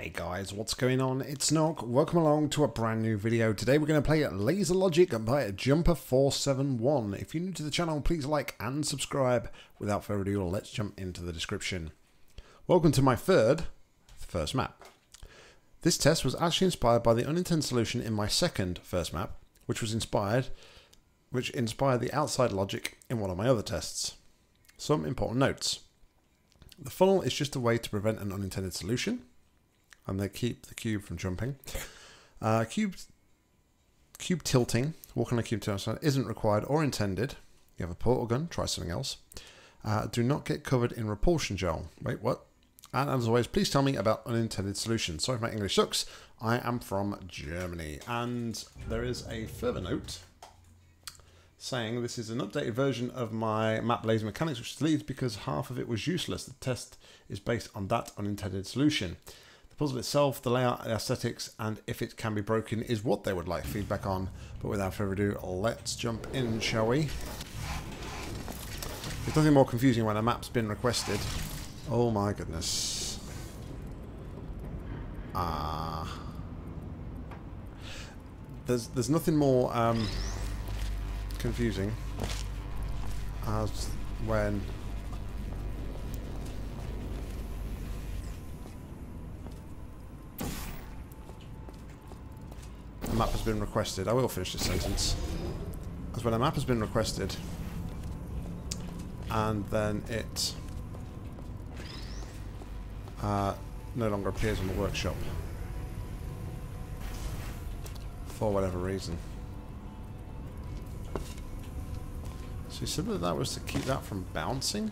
Hey guys, what's going on? It's Nock. Welcome along to a brand new video. Today we're going to play Laser Logic by Jumper471. If you're new to the channel, please like and subscribe. Without further ado, let's jump into the description. Welcome to my third, first map. This test was actually inspired by the unintended solution in my second first map, which was inspired, which inspired the outside logic in one of my other tests. Some important notes. The funnel is just a way to prevent an unintended solution and they keep the cube from jumping. Uh, cube, cube tilting, walking on a cube tilting isn't required or intended. You have a portal gun, try something else. Uh, do not get covered in repulsion gel. Wait, what? And as always, please tell me about unintended solutions. Sorry if my English sucks. I am from Germany. And there is a further note saying this is an updated version of my map laser mechanics, which deleted because half of it was useless. The test is based on that unintended solution puzzle itself, the layout, the aesthetics, and if it can be broken is what they would like feedback on. But without further ado, let's jump in, shall we? There's nothing more confusing when a map's been requested. Oh my goodness. Ah. There's there's nothing more um, confusing as when map has been requested. I will finish this sentence. As when a map has been requested, and then it uh, no longer appears on the workshop for whatever reason. So you said that that was to keep that from bouncing?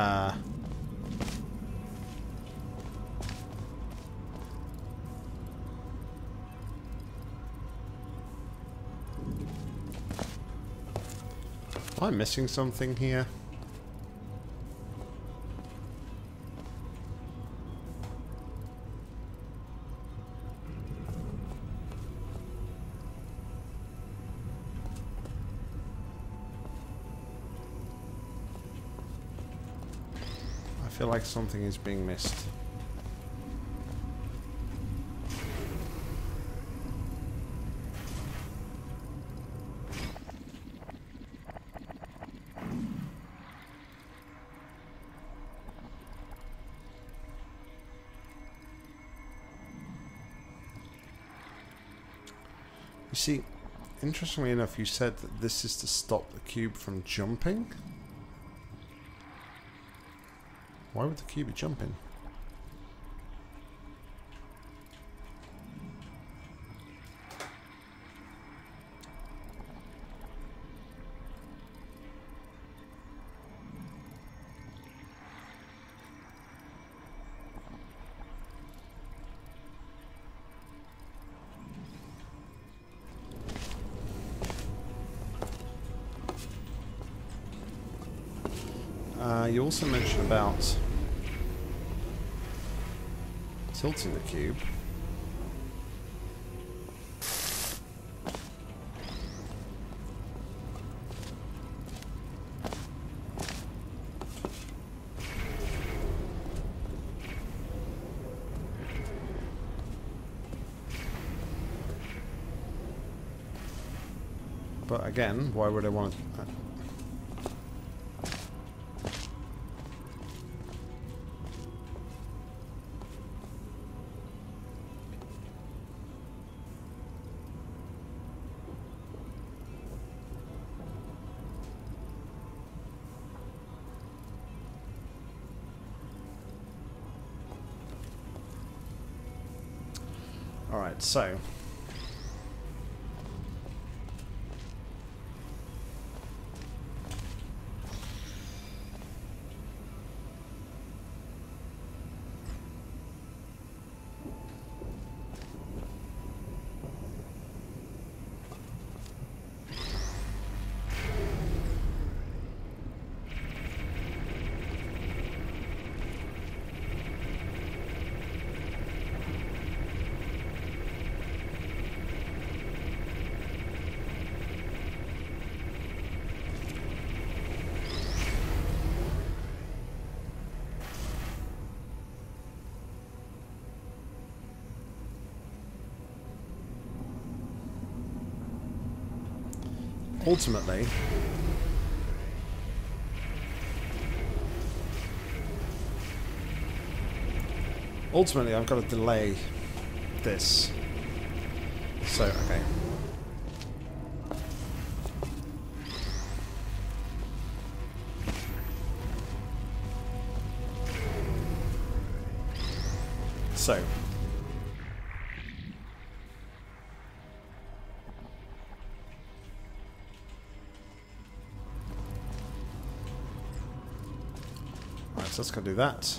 Uh, am I missing something here? Like something is being missed. You see, interestingly enough, you said that this is to stop the cube from jumping. Why would the cube be jumping? Uh, you also mentioned about tilting the cube. But again, why would I want to... so... ultimately, ultimately I've got to delay this. So, okay. Let's go do that.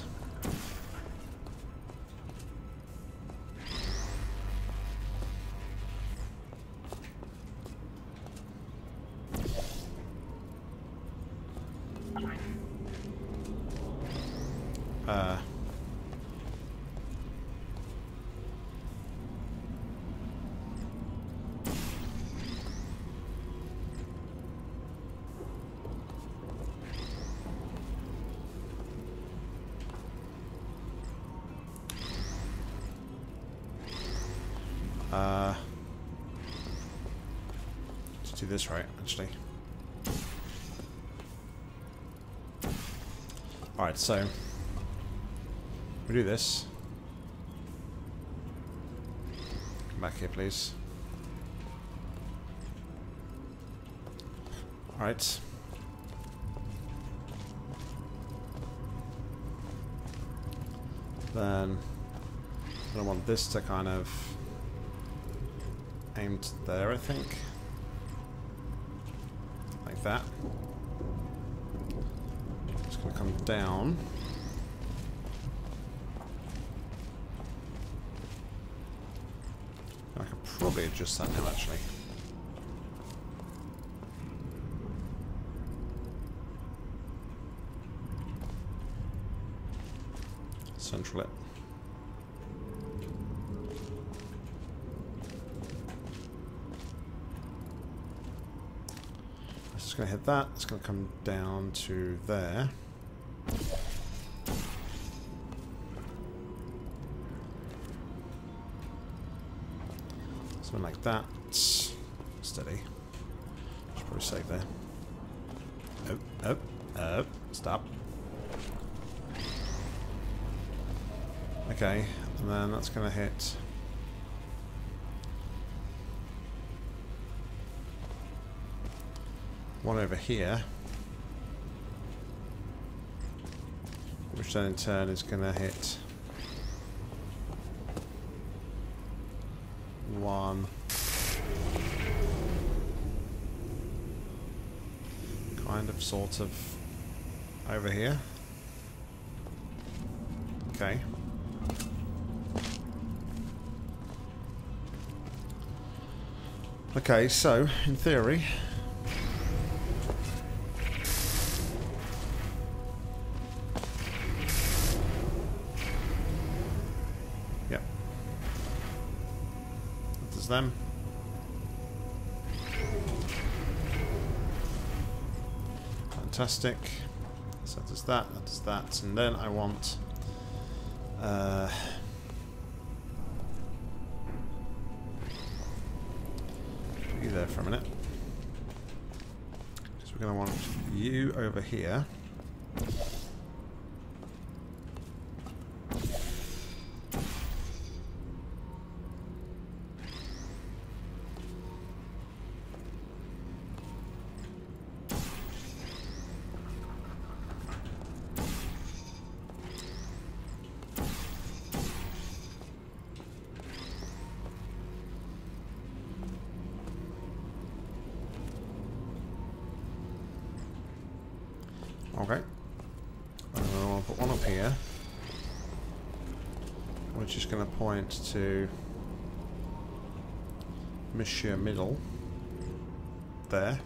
Uh, do this right, actually. Alright, so we do this. Come back here, please. Alright. Then I want this to kind of aimed there, I think. Down. I could probably adjust that now, actually. Central it. It's going to hit that. It's going to come down to there. That. Steady. Should probably save there. Oh, oh, oh, stop. Okay, and then that's going to hit... One over here. Which then in turn is going to hit... One... Kind of, sort of... Over here. Okay. Okay, so, in theory... Fantastic. So that does that, that does that, and then I want... Uh, you there for a minute. Because we're going to want you over here. To Monsieur Middle. There.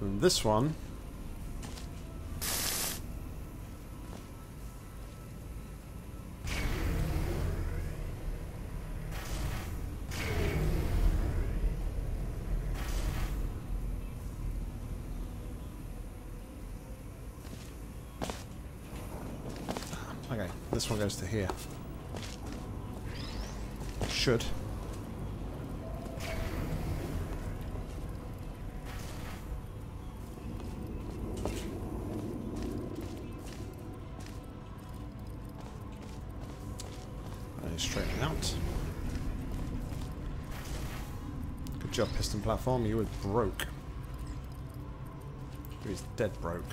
And this one Okay, this one goes to here. Should. Straighten out. Good job, piston platform. You were broke. He's dead broke.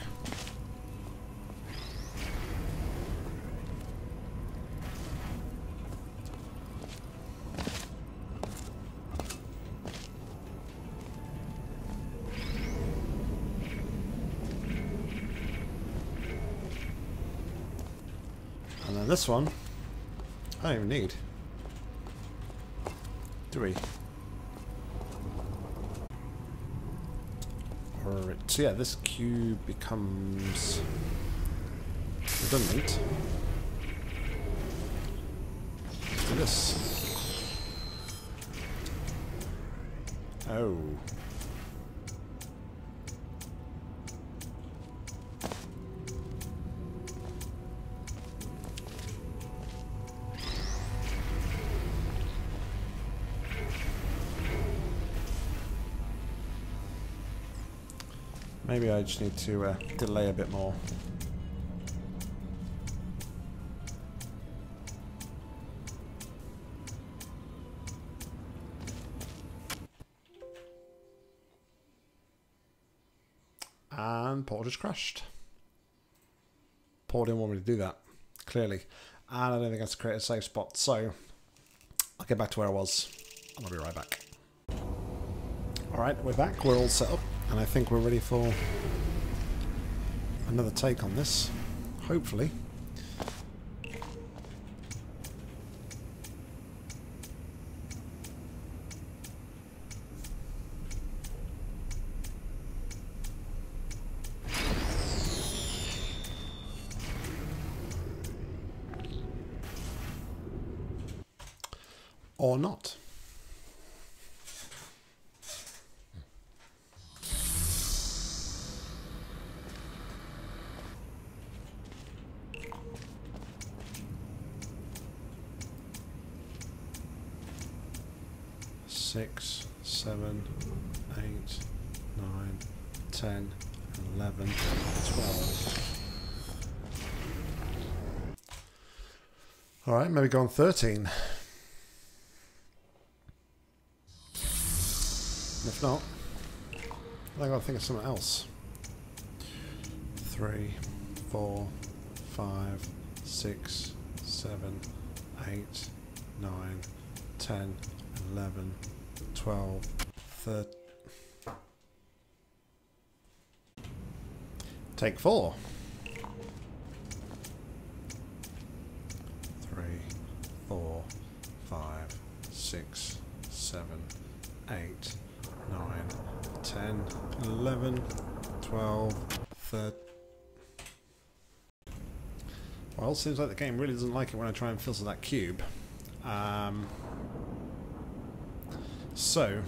This one, I don't even need. We? Or so yeah, this cube becomes redundant. Let's do this. Oh. Maybe I just need to uh, delay a bit more. And Paul just crashed. Paul didn't want me to do that, clearly. And I don't think that's create a safe spot, so I'll get back to where I was. And I'll be right back. Alright, we're back. We're all set up. And I think we're ready for another take on this. Hopefully. Or not. 10, maybe go on 13. And if not, then I gotta think of something else. Three, four, five, six, seven, eight, nine, ten, eleven, twelve, thirteen. Take four. 12, 13. Well, seems like the game really doesn't like it when I try and filter that cube. Um, so,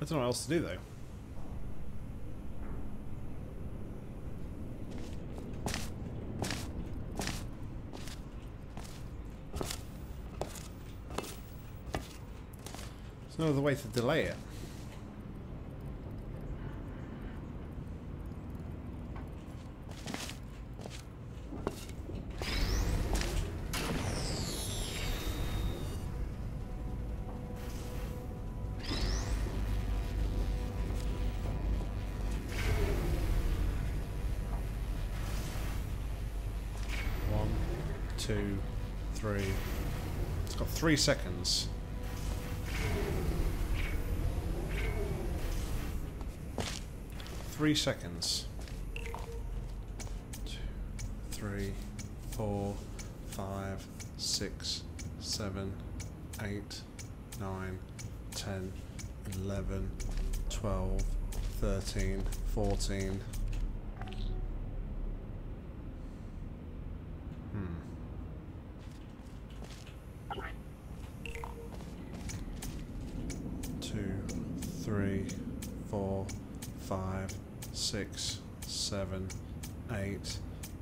I don't know what else to do though. There's no other way to delay it. Two, three. It's got three seconds. three seconds. Two, three, four, five, six, seven, eight, nine, ten, eleven, twelve, thirteen, fourteen.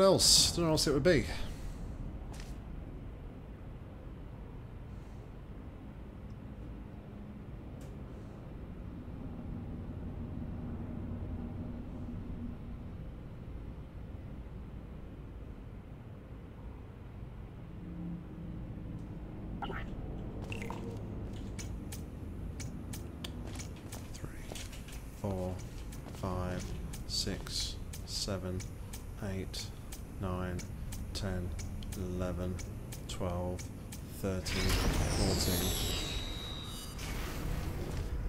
What else. Don't know what else it would be. Three, four, five, six, seven, eight, nine, ten, eleven, twelve, thirteen, fourteen.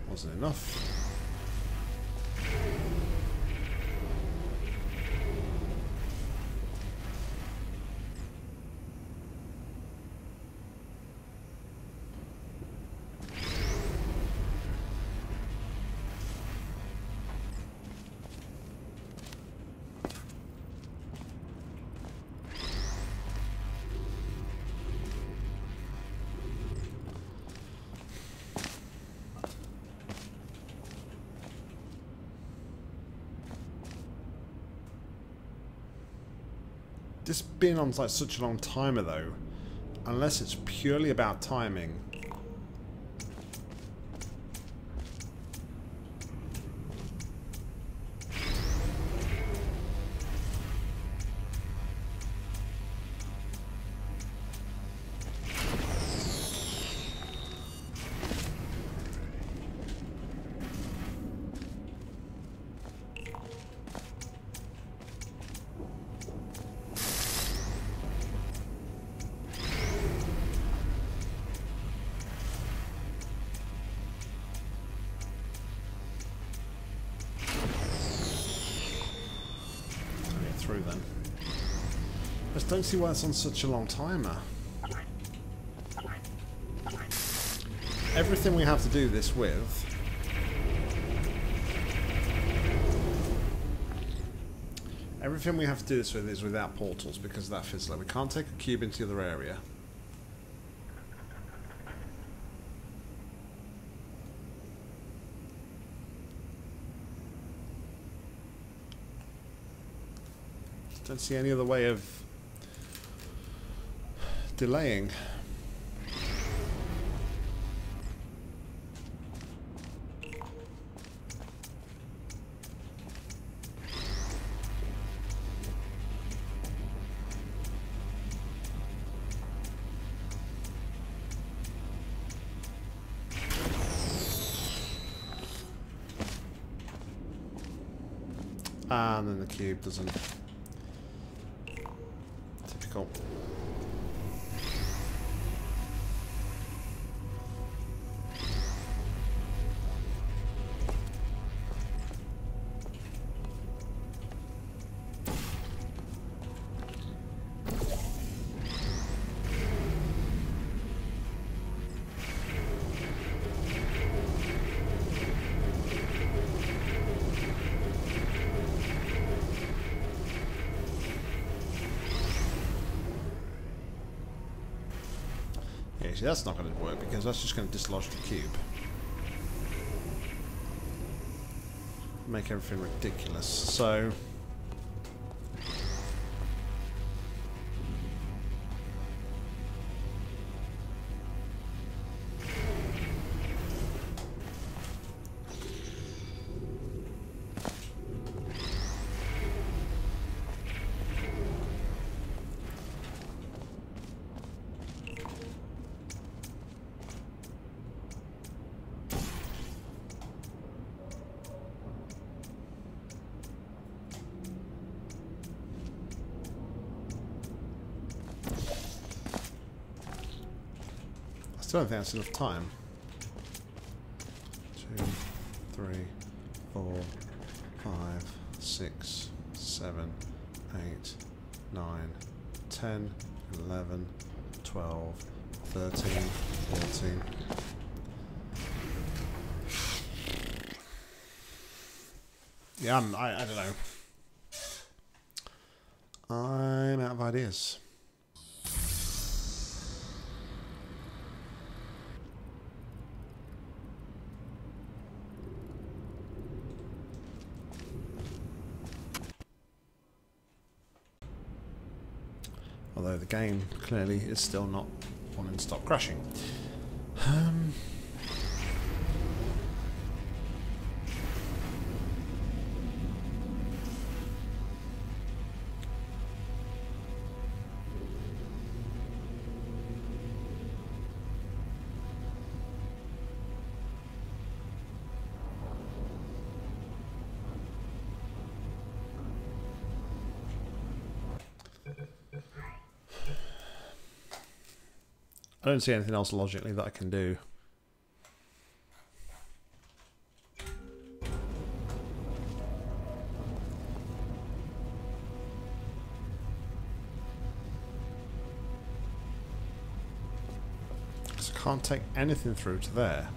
Wasn't enough. Being on like such a long timer though, unless it's purely about timing. Don't see why it's on such a long timer. Everything we have to do this with Everything we have to do this with is without portals because of that fizzler. We can't take a cube into the other area. Don't see any other way of delaying. Ah, and then the cube doesn't. That's not going to work because that's just going to dislodge the cube. Make everything ridiculous. So... don't think that's enough time. Two, three, four, five, six, seven, eight, nine, ten, eleven, twelve, thirteen, fourteen. Yeah, I'm, I, I don't know. I'm out of ideas. Although the game clearly is still not wanting to stop crashing. Um, don't see anything else logically that I can do. I can't take anything through to there.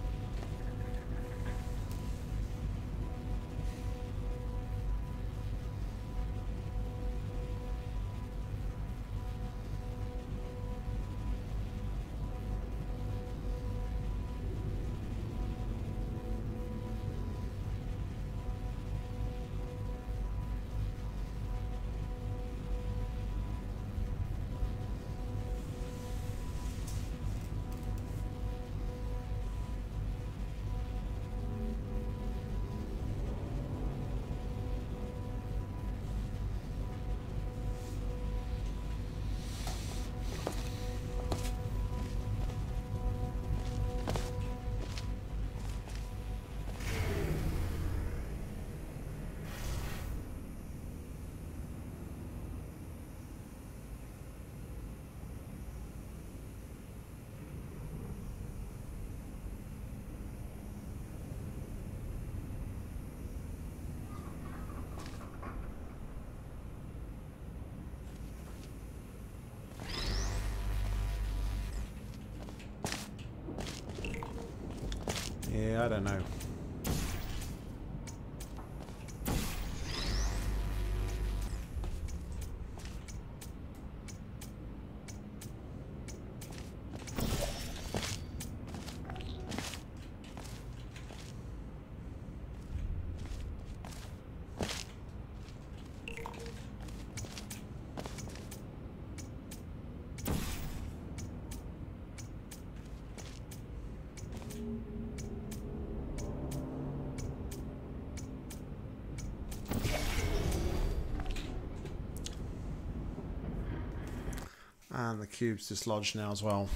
Yeah, I don't know. And the cube's dislodged now as well.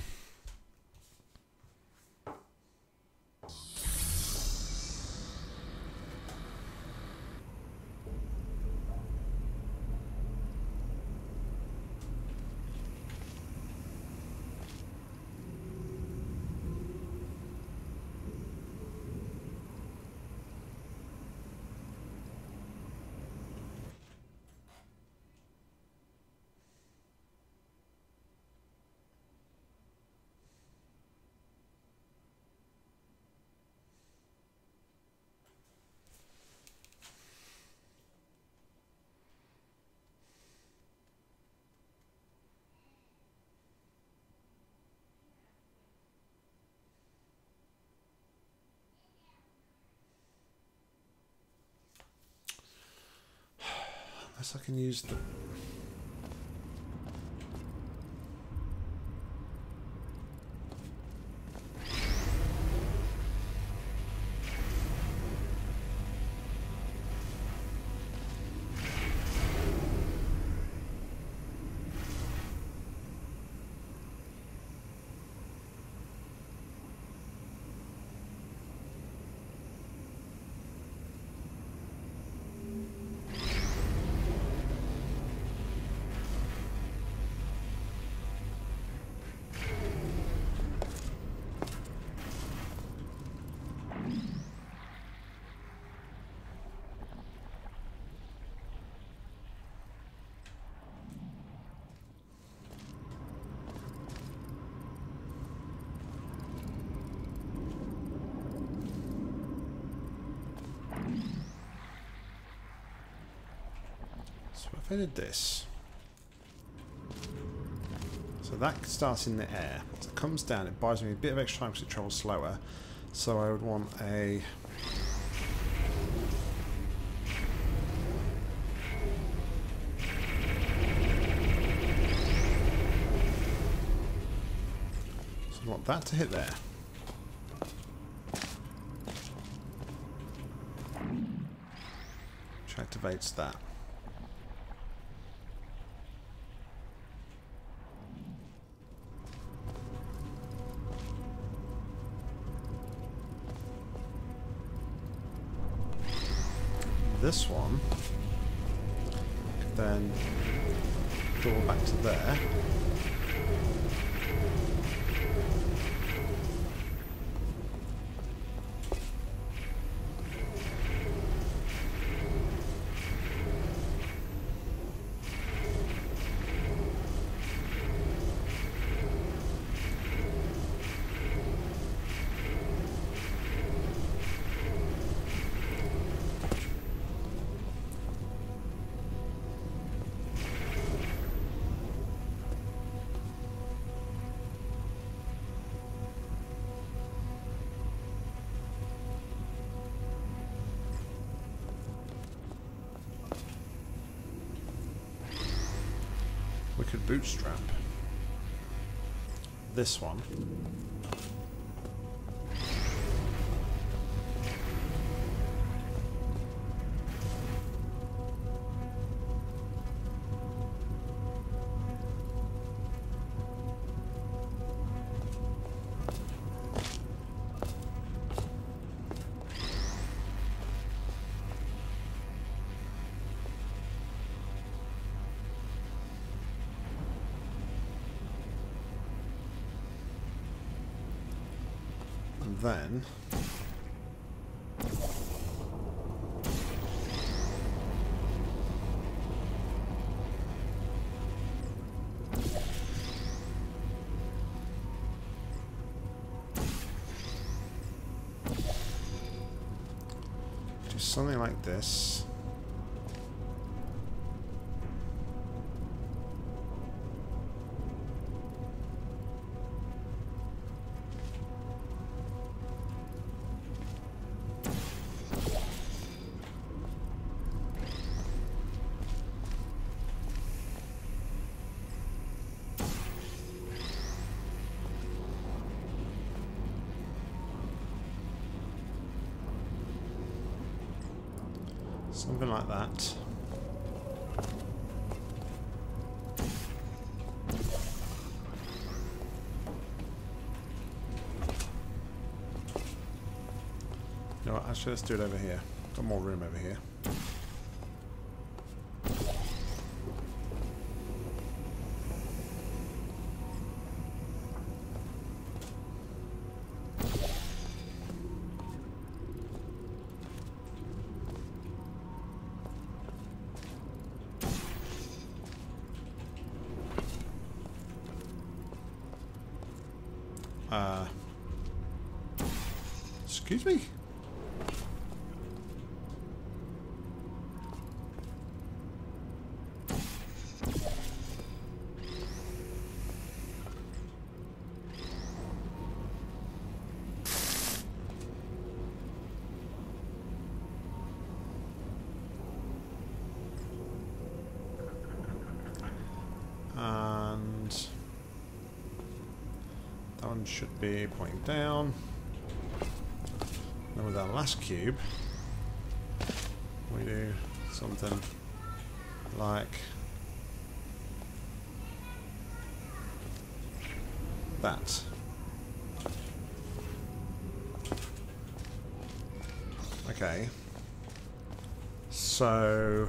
Unless I can use the... I did this. So that starts in the air. So it comes down, it buys me a bit of extra time because it travels slower. So I would want a... So I want that to hit there. Which activates that. This one then draw back to there. Bootstrap this one. Then do something like this. That. You know what, actually let's do it over here. Got more room over here. Excuse me? And that one should be pointing down. Then with our last cube, we do something like that. Okay. So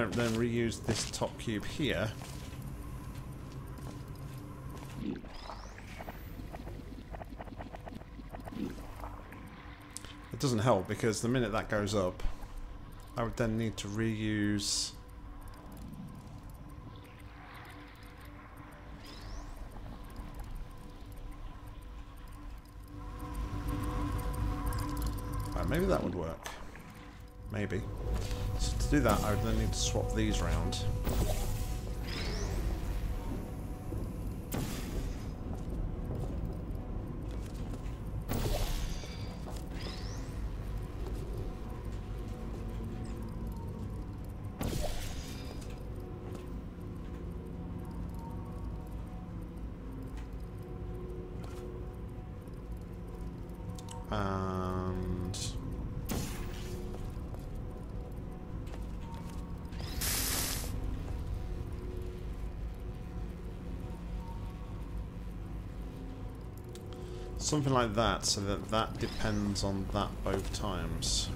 don't then reuse this top cube here. It doesn't help because the minute that goes up, I would then need to reuse... do that, I would then need to swap these round. Something like that, so that that depends on that both times.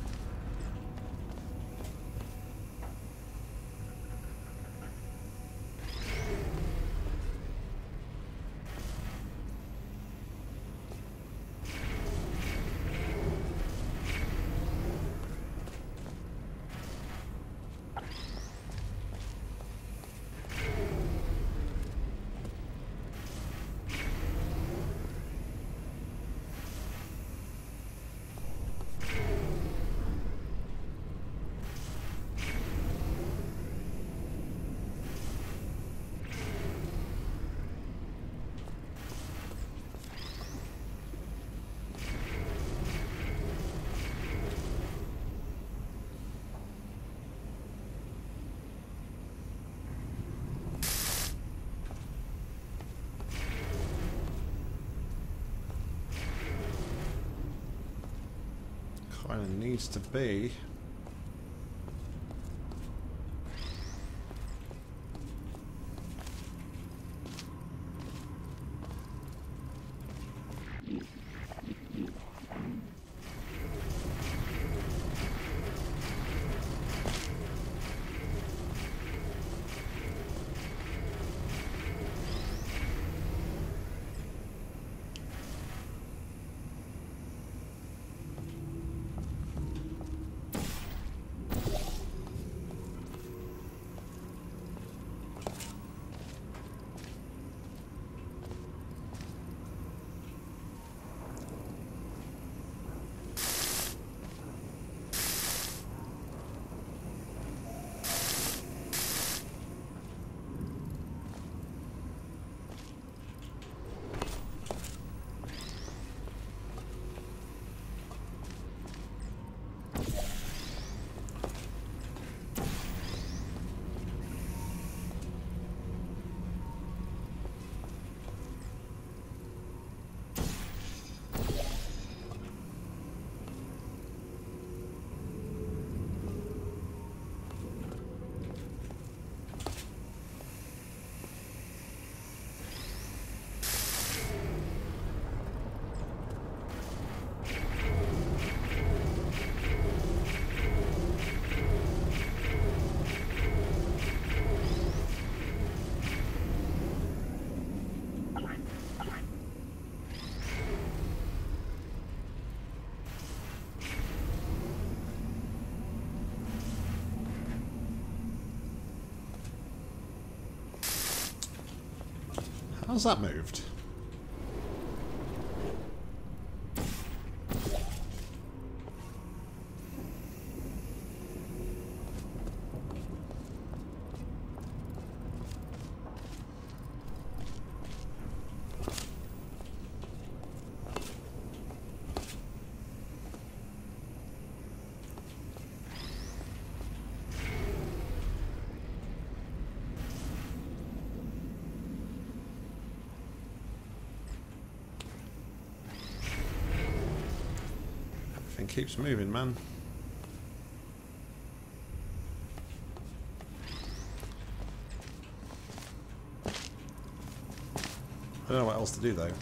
Kind of needs to be. How's that moved? Keeps moving, man. I don't know what else to do though.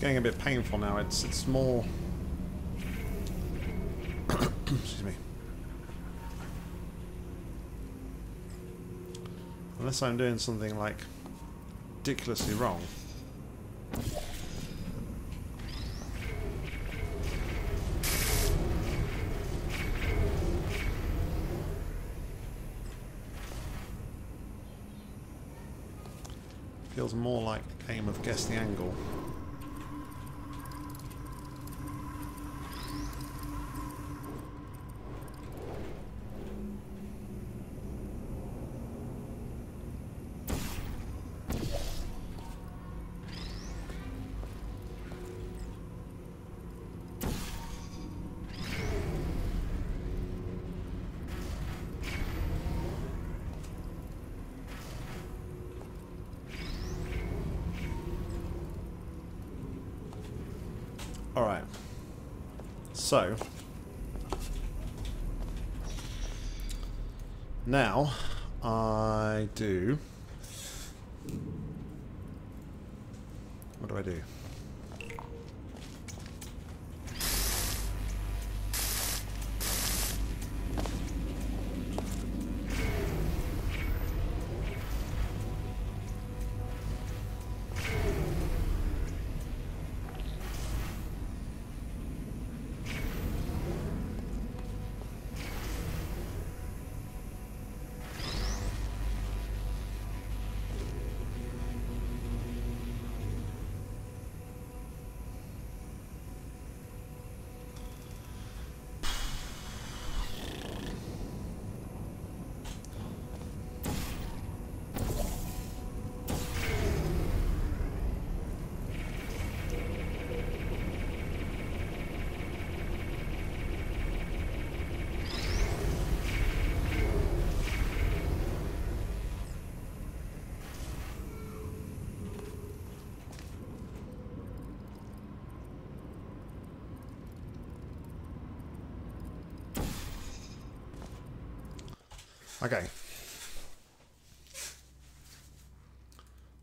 Getting a bit painful now. It's it's more. Excuse me. Unless I'm doing something like ridiculously wrong. Feels more like a game of guess the angle. So. Okay.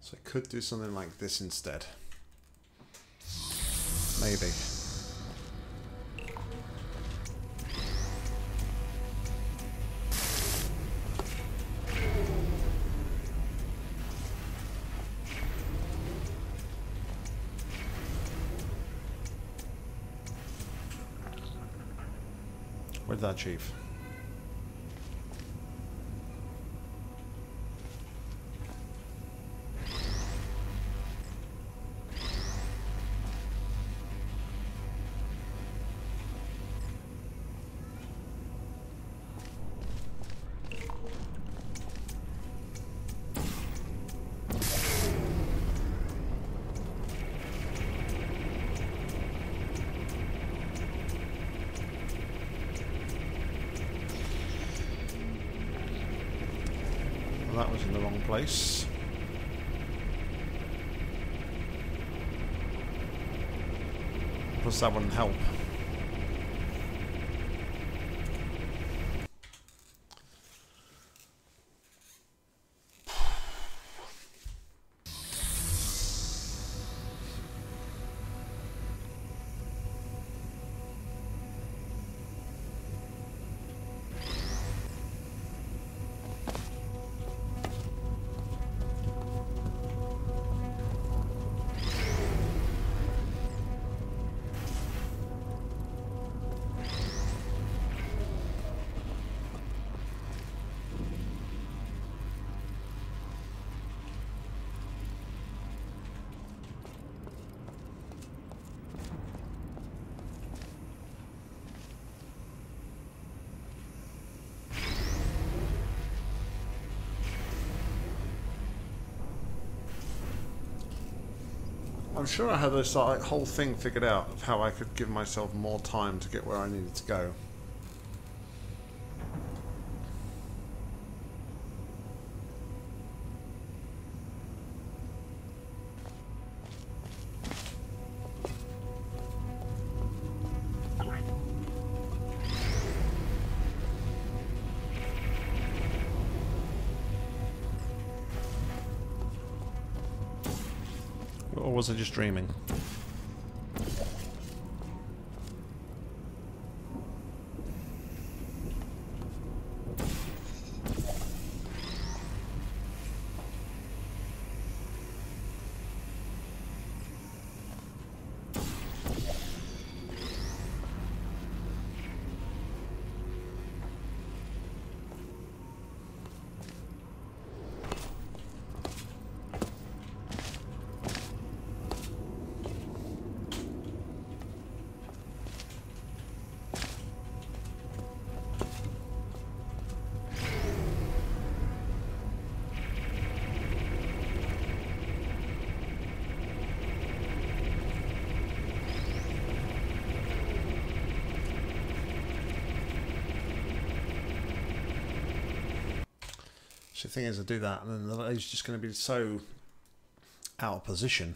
So I could do something like this instead. Maybe. Where'd that chief? That help. I'm sure I had this like, whole thing figured out of how I could give myself more time to get where I needed to go. Or was I just dreaming? Thing is, I do that, and then the lady's just going to be so out of position.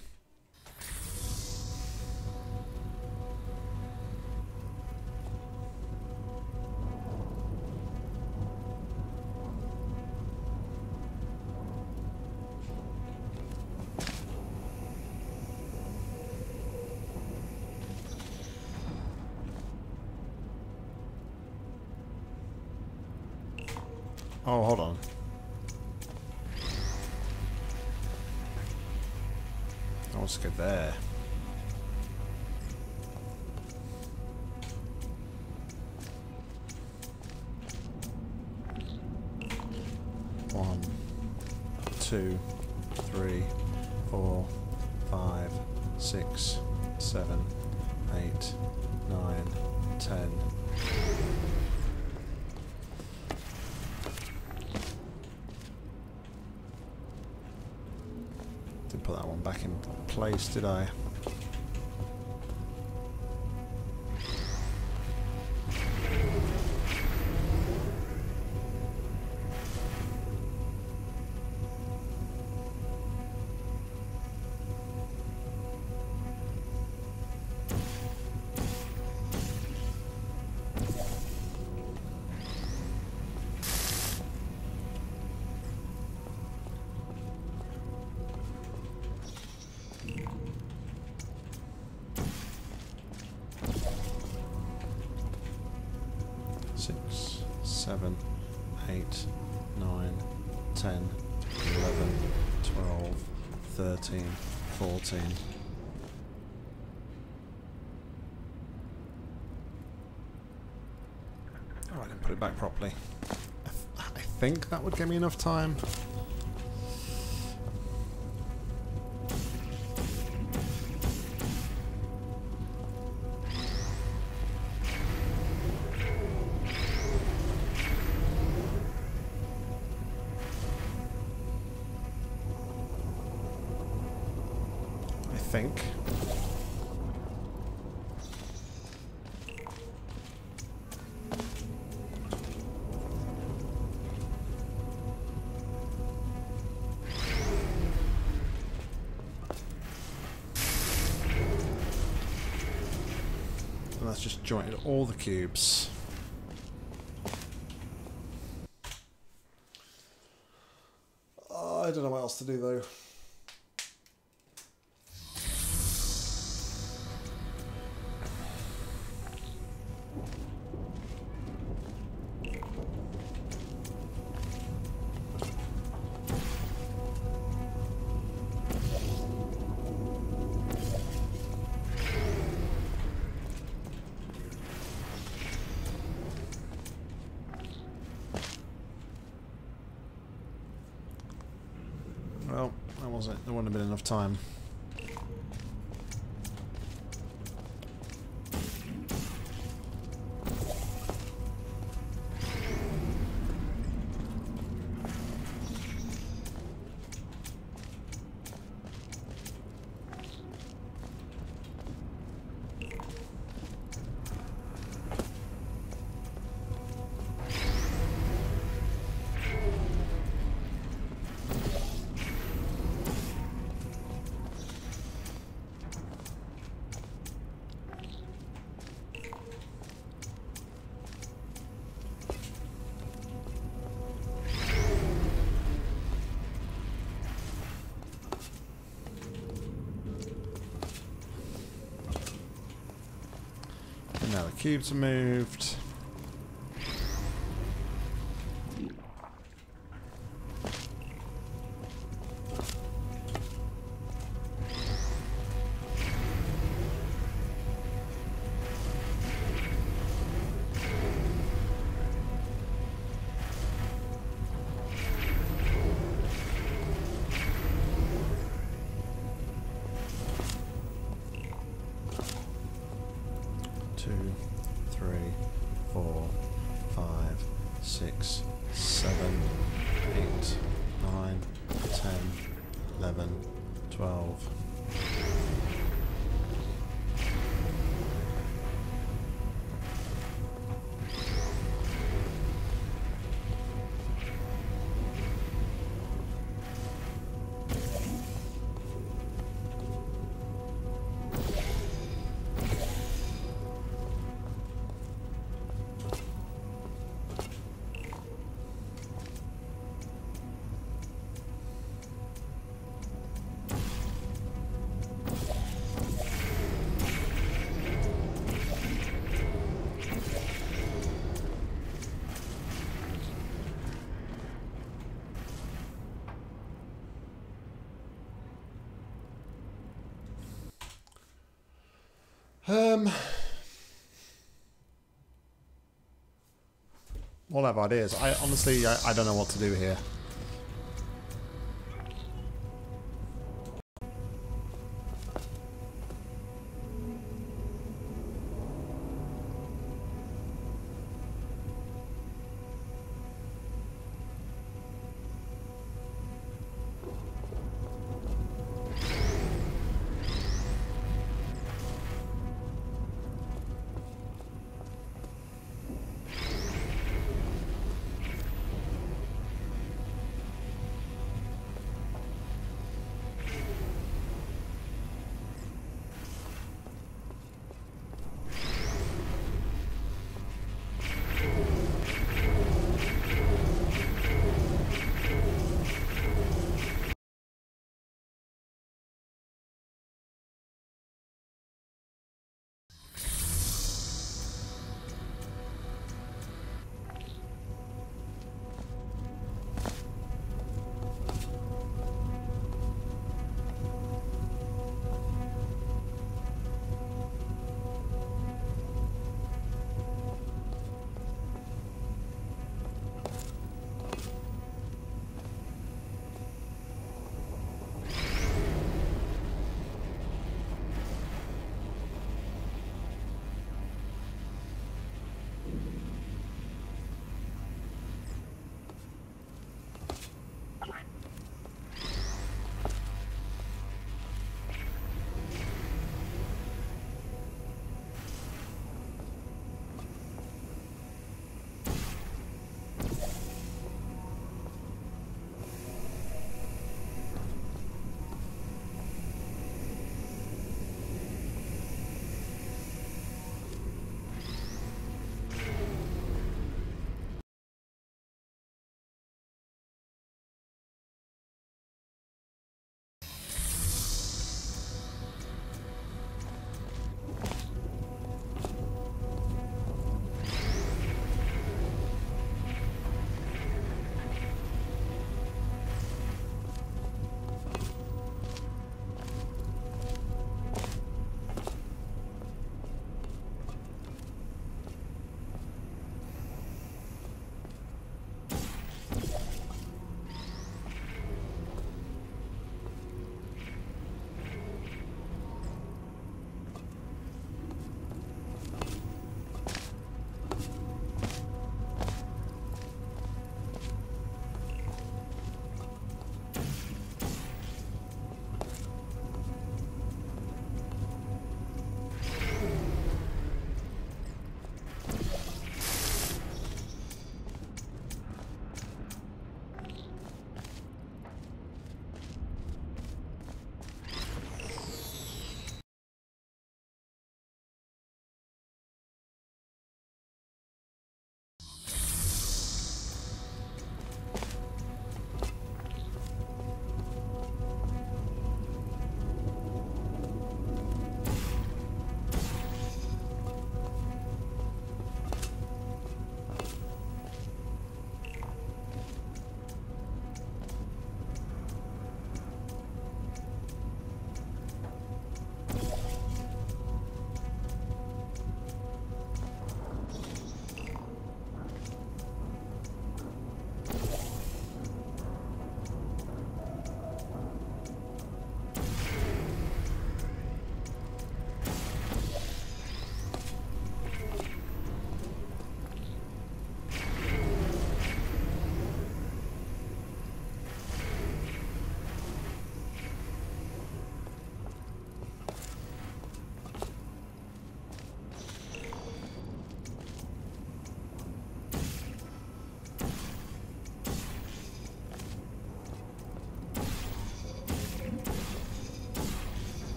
Eight, nine, ten. Didn't put that one back in place, did I? Think that would give me enough time. All the cubes. I don't know what else to do though. Wasn't. There wouldn't have been enough time. Are moved. Um, all I have ideas. I honestly, I, I don't know what to do here.